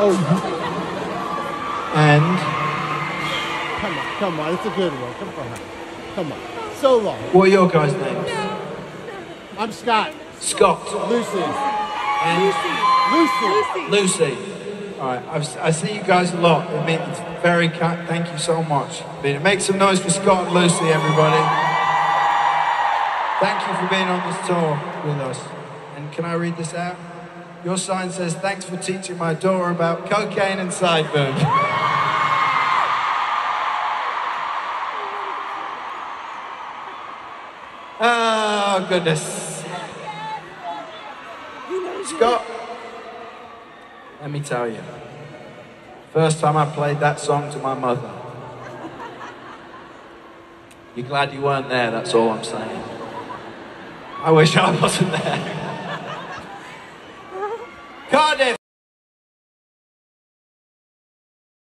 Oh, And come on, come on. It's a good one. Come on. Come on. So long. what are your guys' names? I'm Scott. Scott Lucy. and Lucy. Lucy. All right, I've, I see you guys a lot. It means very kind. Thank you so much. Make some noise for Scott and Lucy, everybody. Thank you for being on this tour with us. And can I read this out? Your sign says, "Thanks for teaching my daughter about cocaine and sideburns. Oh goodness. Scott, let me tell you. First time I played that song to my mother. You're glad you weren't there, that's all I'm saying. I wish I wasn't there. Cardiff,